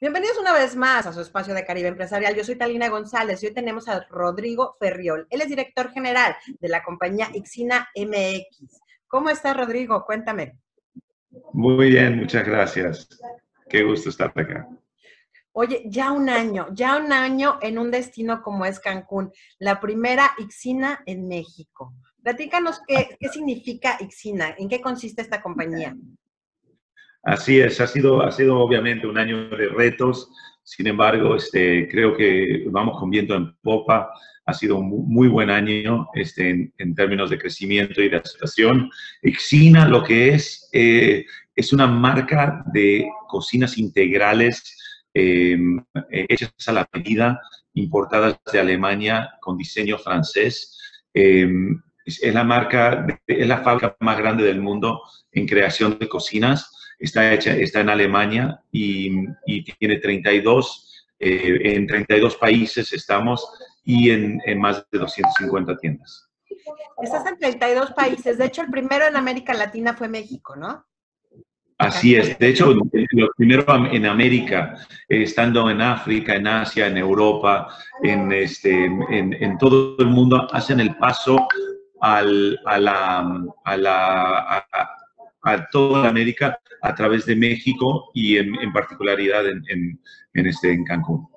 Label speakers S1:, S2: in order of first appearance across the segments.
S1: Bienvenidos una vez más a su espacio de Caribe Empresarial. Yo soy Talina González y hoy tenemos a Rodrigo Ferriol. Él es director general de la compañía Ixina MX. ¿Cómo está Rodrigo? Cuéntame.
S2: Muy bien, muchas gracias. Qué gusto estar acá.
S1: Oye, ya un año, ya un año en un destino como es Cancún, la primera Ixina en México. Platícanos qué, qué significa Ixina, en qué consiste esta compañía.
S2: Así es, ha sido, ha sido obviamente un año de retos, sin embargo, este, creo que vamos con viento en popa, ha sido un muy buen año este, en, términos de crecimiento y de aceptación. Exina lo que es, eh, es una marca de cocinas integrales em, hechas a la medida, importadas de Alemania con diseño francés. Em, es, la marca, es la fábrica más grande del mundo en creación de cocinas está, hecha, está en Alemania y, tiene 32, eh, en 32 países estamos y en, más de 250 tiendas.
S1: Estás en 32 países. De hecho, el primero en América Latina fue México, ¿no?
S2: Así es. De hecho, lo primero en América, estando en África, en Asia, en Europa, en, este, en, todo el mundo, hacen el paso al, a, la, a, la, a toda América a través de México y en, particularidad en, en, este, en Cancún,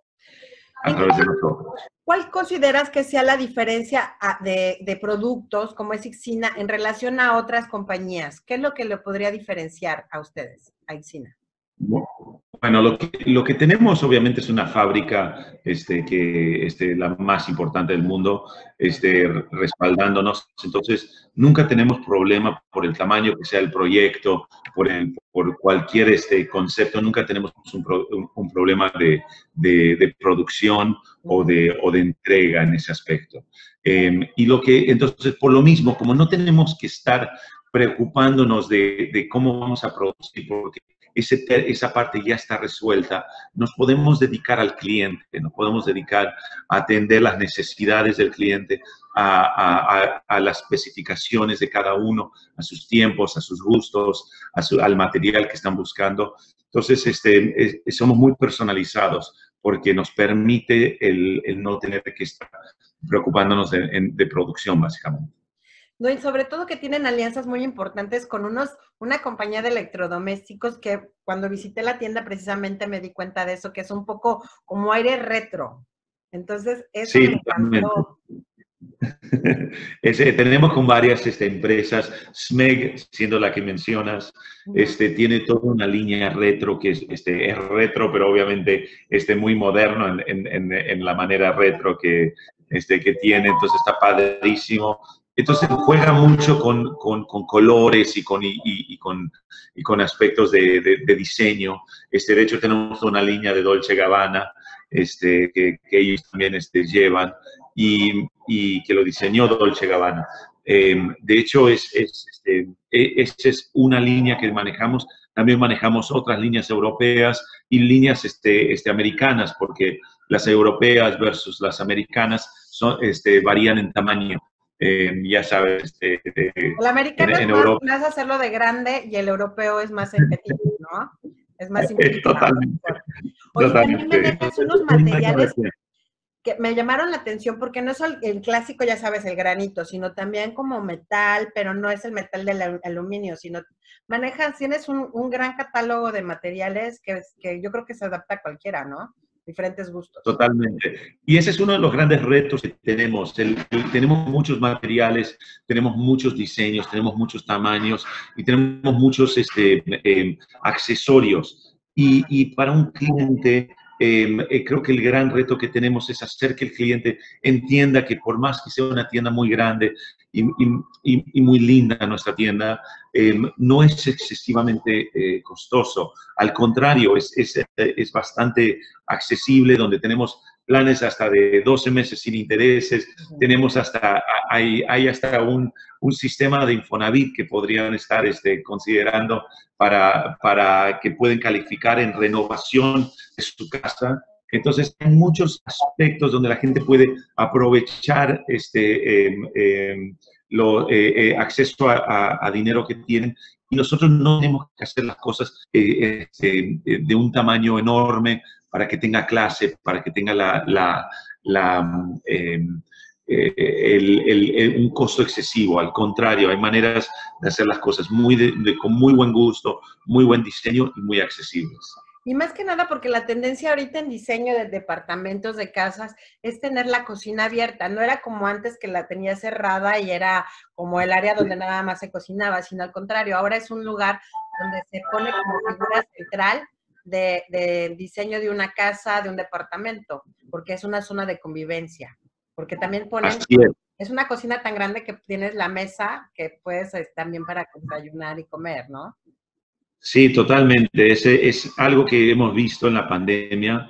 S2: a través de nosotros.
S1: ¿Cuál consideras que sea la diferencia ah, de, de, productos como es Ixina en relación a otras compañías? ¿Qué es lo que le podría diferenciar a ustedes, a Ixina?
S2: Bueno, lo que, lo que, tenemos obviamente es una fábrica este, que este, la más importante del mundo, este, respaldándonos. Entonces, nunca tenemos problema por el tamaño que sea el proyecto, por, el, por cualquier este, concepto, nunca tenemos un, un, problema de, de, producción o de, o de entrega en ese aspecto. Em, y lo que, entonces, por lo mismo, como no tenemos que estar preocupándonos de, de cómo vamos a producir, porque esa parte ya está resuelta, nos podemos dedicar al cliente, nos podemos dedicar a atender las necesidades del cliente, a, las especificaciones de cada uno, a sus tiempos, a sus gustos, al material que están buscando. Entonces, este, somos muy personalizados porque nos permite el, no tener que estar preocupándonos de producción, básicamente.
S1: No, y sobre todo que tienen alianzas muy importantes con unos, una compañía de electrodomésticos que cuando visité la tienda precisamente me di cuenta de eso, que es un poco como aire retro. Entonces, eso me encantó.
S2: tenemos con varias este, empresas, SMEG, siendo la que mencionas, este, tiene toda una línea retro que es, este, es retro, pero obviamente este, muy moderno en, en, en, la manera retro que, este, que tiene, entonces está padrísimo. Entonces juega mucho con, con, con colores y con, y, con, y con aspectos de, de, diseño. Este, de hecho, tenemos una línea de Dolce Gabbana este, que, que ellos también este, llevan y, y, que lo diseñó Dolce Gabbana. Em, de hecho, es, es, este, e, es una línea que manejamos. También manejamos otras líneas europeas y líneas este, este, americanas, porque las europeas versus las americanas son, este, varían en tamaño. Eh, ya sabes. Este,
S1: el americano es más, más, hacerlo de grande y el europeo es más en ¿no? Es más
S2: eh, Totalmente.
S1: Oye, también me dejas unos materiales que me llamaron la atención porque no es el, clásico, ya sabes, el granito, sino también como metal, pero no es el metal del aluminio, sino manejas, tienes un, un gran catálogo de materiales que, que yo creo que se adapta a cualquiera, ¿no? Diferentes gustos.
S2: Totalmente. Y ese es uno de los grandes retos que tenemos. tenemos muchos materiales, tenemos muchos diseños, tenemos muchos tamaños y tenemos muchos este, em, accesorios. Y, y, para un cliente Em, eh, creo que el gran reto que tenemos es hacer que el cliente entienda que por más que sea una tienda muy grande y, muy linda nuestra tienda, em, no es excesivamente eh, costoso. Al contrario, es, es, es bastante accesible, donde tenemos planes hasta de 12 meses sin intereses, tenemos hasta, hay, hay hasta un, un, sistema de Infonavit que podrían estar este, considerando para, para que pueden calificar en renovación de su casa. Entonces, hay muchos aspectos donde la gente puede aprovechar este, em, em, lo, acceso a, dinero que tienen y nosotros no tenemos que hacer las cosas este, de un tamaño enorme para que tenga clase, para que tenga la, la, em, un costo excesivo. Al contrario, hay maneras de hacer las cosas muy con muy buen gusto, muy buen diseño y muy accesibles.
S1: Y más que nada porque la tendencia ahorita en diseño de departamentos, de casas, es tener la cocina abierta. No era como antes que la tenía cerrada y era como el área donde nada más se cocinaba, sino al contrario, ahora es un lugar donde se pone como figura central de, diseño de una casa, de un departamento, porque es una zona de convivencia. Porque también ponen... Es. una cocina tan grande que tienes la mesa que puedes también para desayunar y comer, ¿no?
S2: Sí, totalmente. Ese es algo que hemos visto en la pandemia.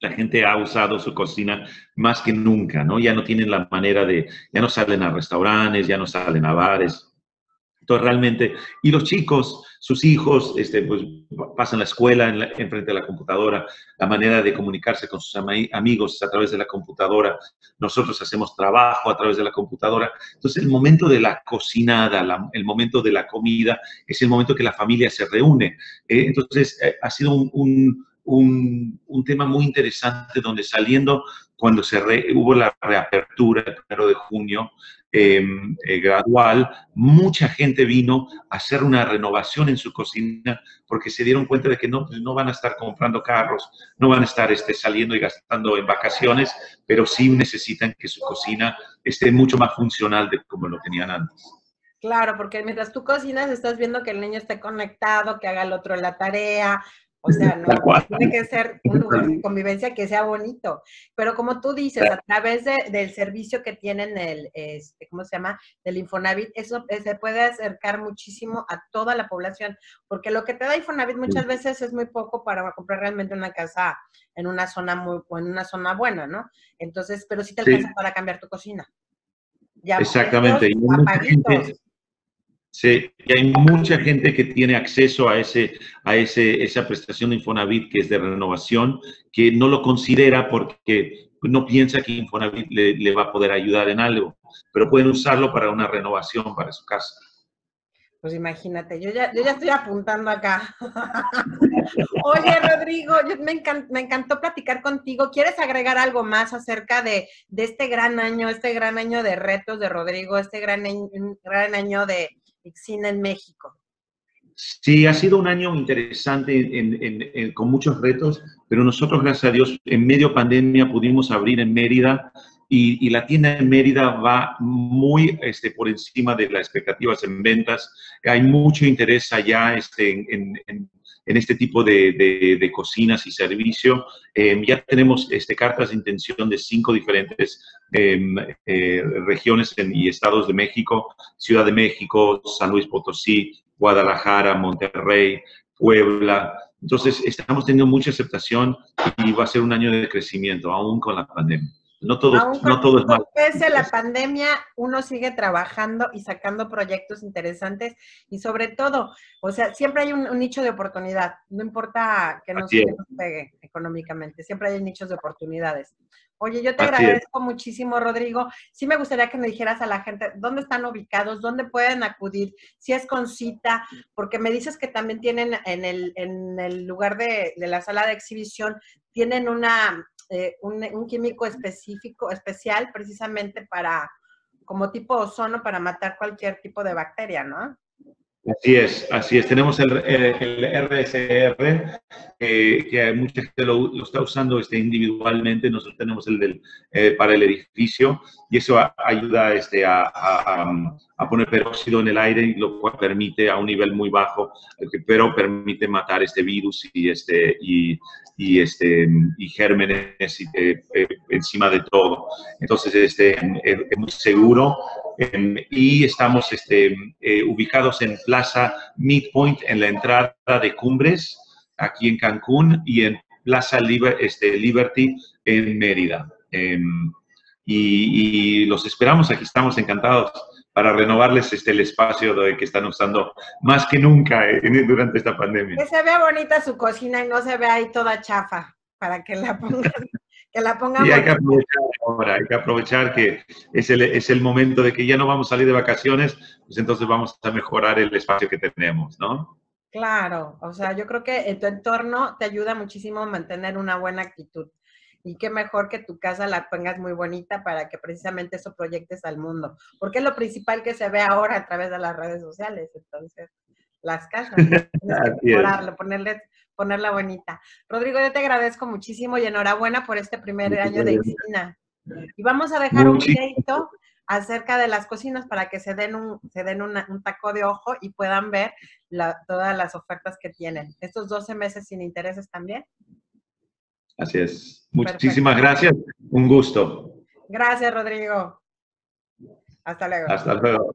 S2: La gente ha usado su cocina más que nunca, ¿no? Ya no tienen la manera de, ya no salen a restaurantes, ya no salen a bares. Entonces, realmente, y los chicos, sus hijos, este, pues pasan la escuela en, frente de la computadora, la manera de comunicarse con sus amigos es a través de la computadora, nosotros hacemos trabajo a través de la computadora. Entonces, el momento de la cocinada, el momento de la comida, es el momento que la familia se reúne. Eh, entonces, eh, ha sido un, un, un, tema muy interesante donde saliendo, cuando se hubo la reapertura el primero de junio, Em, eh, gradual, mucha gente vino a hacer una renovación en su cocina porque se dieron cuenta de que no, pues, no van a estar comprando carros, no van a estar este, saliendo y gastando en vacaciones, pero sí necesitan que su cocina esté mucho más funcional de como lo tenían antes.
S1: Claro, porque mientras tú cocinas estás viendo que el niño esté conectado, que haga el otro la tarea, o sea, no tiene que ser un lugar de convivencia que sea bonito. Pero como tú dices, a través del servicio que tienen el, este, ¿cómo se llama? Del Infonavit, eso eh, se puede acercar muchísimo a toda la población. Porque lo que te da Infonavit muchas veces es muy poco para comprar realmente una casa en una zona muy, en una zona buena, ¿no? Entonces, pero sí te alcanza para cambiar tu cocina.
S2: Ya Exactamente. Sí, y hay mucha gente que tiene acceso a, ese, a ese, esa prestación de Infonavit que es de renovación, que no lo considera porque no piensa que Infonavit le, va a poder ayudar en algo, pero pueden usarlo para una renovación para su casa.
S1: Pues imagínate, yo ya, yo ya estoy apuntando acá. Oye, Rodrigo, me, me, encantó platicar contigo. ¿Quieres agregar algo más acerca de, de, este gran año, este gran año de retos de Rodrigo, este gran, gran año de, Ixina en México?
S2: Sí, ha sido un año interesante con muchos retos, pero nosotros, gracias a Dios, en medio pandemia pudimos abrir en Mérida y, la tienda en Mérida va muy este, por encima de las expectativas en ventas. Hay mucho interés allá este, en, este tipo de, cocinas y servicio. Em, ya tenemos este, cartas de intención de cinco diferentes em, eh, regiones y estados de México, Ciudad de México, San Luis Potosí, Guadalajara, Monterrey, Puebla. Entonces, estamos teniendo mucha aceptación y va a ser un año de crecimiento, aún con la pandemia. No todo, no todo es malo.
S1: Pese a la pandemia, uno sigue trabajando y sacando proyectos interesantes y sobre todo, o sea, siempre hay un, nicho de oportunidad, no importa que nos pegue económicamente, siempre hay nichos de oportunidades. Oye, yo te agradezco muchísimo, Rodrigo. Sí me gustaría que me dijeras a la gente dónde están ubicados, dónde pueden acudir, si es con cita, porque me dices que también tienen en el, en el lugar de, de la sala de exhibición, tienen una eh, un, químico específico, especial, precisamente para, como tipo ozono, para matar cualquier tipo de bacteria, ¿no?
S2: Así es, así es. Tenemos el, el, RSR, que mucha gente lo, está usando este, individualmente. Nosotros tenemos el del, eh, para el edificio y eso ayuda este, a, a, poner peróxido en el aire, lo cual permite a un nivel muy bajo, pero permite matar este virus y, este, y, y, este, y gérmenes eh, encima de todo. Entonces, este, es muy seguro em, y estamos este, eh, ubicados en Plaza Midpoint, en la entrada de Cumbres, aquí en Cancún, y en Plaza este, Liberty en Mérida. Em, y, los esperamos, aquí estamos encantados para renovarles este, el espacio de, que están usando más que nunca eh, durante esta pandemia.
S1: Que se vea bonita su cocina y no se vea ahí toda chafa, para que la pongan que la pongamos.
S2: Y hay que aprovechar ahora, hay que aprovechar que es el, es el momento de que ya no vamos a salir de vacaciones, pues entonces vamos a mejorar el espacio que tenemos, ¿no?
S1: Claro, o sea, yo creo que en tu entorno te ayuda muchísimo a mantener una buena actitud. Y qué mejor que tu casa la pongas muy bonita para que precisamente eso proyectes al mundo. Porque es lo principal que se ve ahora a través de las redes sociales. Entonces, las casas, tienes que ponerle, ponerla bonita. Rodrigo, yo te agradezco muchísimo y enhorabuena por este primer año de Ixina. Y vamos a dejar un videito acerca de las cocinas para que se den un, se den un taco de ojo y puedan ver todas las ofertas que tienen. Estos 12 meses sin intereses también.
S2: Así es. Muchísimas gracias. Un gusto.
S1: Gracias, Rodrigo. Hasta luego.
S2: Hasta luego.